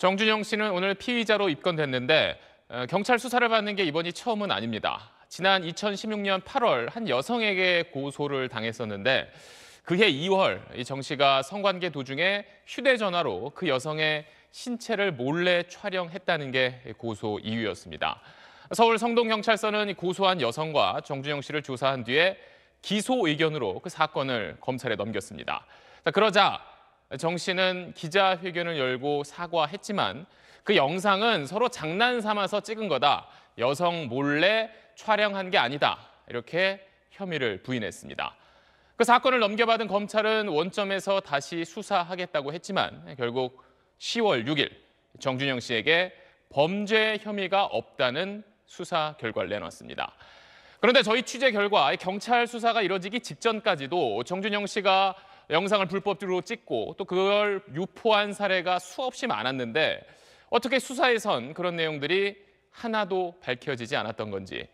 정준영 씨는 오늘 피의자로 입건됐는데 어, 경찰 수사를 받는 게 이번이 처음은 아닙니다. 지난 2016년 8월 한 여성에게 고소를 당했었는데 그해 2월 이 정 씨가 성관계 도중에 휴대전화로 그 여성의 신체를 몰래 촬영했다는 게 고소 이유였습니다. 서울 성동경찰서는 고소한 여성과 정준영 씨를 조사한 뒤에 기소 의견으로 그 사건을 검찰에 넘겼습니다. 자, 그러자 정 씨는 기자회견을 열고 사과했지만 그 영상은 서로 장난 삼아서 찍은 거다. 여성 몰래 촬영한 게 아니다. 이렇게 혐의를 부인했습니다. 그 사건을 넘겨받은 검찰은 원점에서 다시 수사하겠다고 했지만 결국 10월 6일 정준영 씨에게 범죄 혐의가 없다는 수사 결과를 내놨습니다. 그런데 저희 취재 결과 경찰 수사가 이뤄지기 직전까지도 정준영 씨가 영상을 불법으로 찍고 또 그걸 유포한 사례가 수없이 많았는데 어떻게 수사에선 그런 내용들이 하나도 밝혀지지 않았던 건지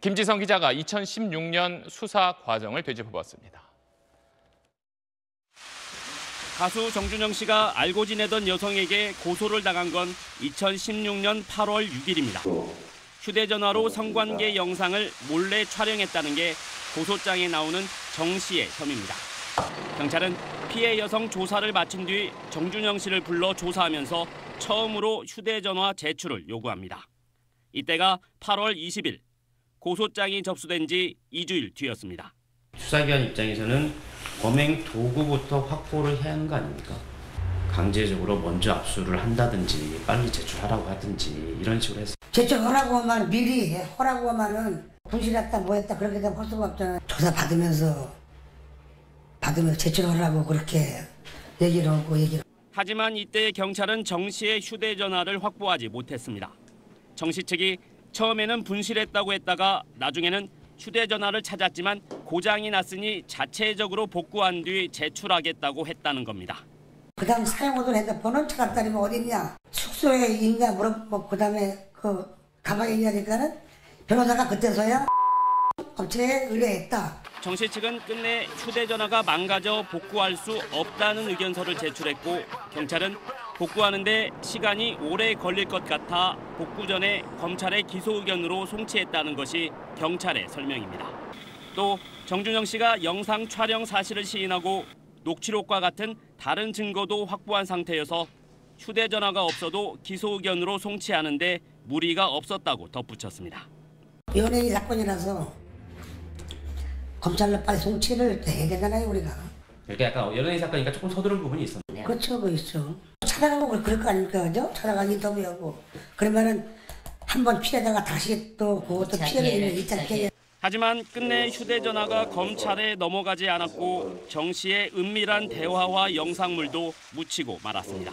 김지성 기자가 2016년 수사 과정을 되짚어봤습니다. 가수 정준영 씨가 알고 지내던 여성에게 고소를 당한 건 2016년 8월 6일입니다. 휴대전화로 성관계 영상을 몰래 촬영했다는 게 고소장에 나오는 정 씨의 혐의입니다. 경찰은 피해 여성 조사를 마친 뒤 정준영 씨를 불러 조사하면서 처음으로 휴대전화 제출을 요구합니다. 이때가 8월 20일 고소장이 접수된 지 2주일 뒤였습니다. 수사기관 입장에서는 범행 도구부터 확보를 해야 하는 거 아닙니까? 강제적으로 먼저 압수를 한다든지 빨리 제출하라고 하든지 이런 식으로 해서 제출하라고 하면 미리 하라고 하면은 분실했다 뭐했다 그렇게 되면 할 수가 없잖아요. 조사 받으면서 받으면서 제출하라고 그렇게 얘기를 하고 얘기를 하지만 이때 경찰은 정 씨의 휴대전화를 확보하지 못했습니다. 정 씨 측이 처음에는 분실했다고 했다가 나중에는 휴대전화를 찾았지만 고장이 났으니 자체적으로 복구한 뒤 제출하겠다고 했다는 겁니다. 그 다음 사용하던 핸드폰은 찾았다니면 어딨냐 숙소에 있냐 물어보고 그 다음에 그 가방에 있냐니까는 변호사가 그때서야 업체에 의뢰했다. 정씨 측은 끝내 휴대전화가 망가져 복구할 수 없다는 의견서를 제출했고 경찰은 복구하는데 시간이 오래 걸릴 것 같아 복구 전에 검찰의 기소 의견으로 송치했다는 것이 경찰의 설명입니다. 또 정준영 씨가 영상 촬영 사실을 시인하고 녹취록과 같은 다른 증거도 확보한 상태여서 휴대전화가 없어도 기소 의견으로 송치하는데 무리가 없었다고 덧붙였습니다. 연예인 사건이라서 검찰로 빨리 송치를 해야 되잖아요 우리가. 이렇게 약간 연예인 사건이니까 조금 서두른 부분이 있었네요. 그렇죠, 그 있죠. 찾아가고 그럴 거 아닙니까, 그죠? 찾아가 인터뷰하고 그러면은 한 번 피해자가 다시 또 그것도 피해를 입는 2차 피해. 하지만 끝내 휴대전화가 검찰에 넘어가지 않았고 정 씨의 은밀한 대화와 영상물도 묻히고 말았습니다.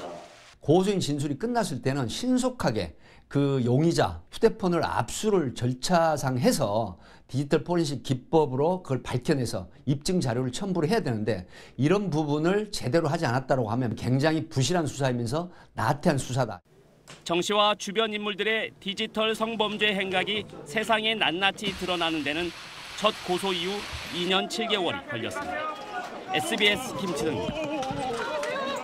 고소인 진술이 끝났을 때는 신속하게 그 용의자 휴대폰을 압수를 절차상 해서 디지털 포렌식 기법으로 그걸 밝혀내서 입증 자료를 첨부를 해야 되는데 이런 부분을 제대로 하지 않았다고 하면 굉장히 부실한 수사이면서 나태한 수사다. 정 씨와 주변 인물들의 디지털 성범죄 행각이 세상에 낱낱이 드러나는 데는 첫 고소 이후 2년 7개월이 걸렸습니다. SBS 김치등입니다.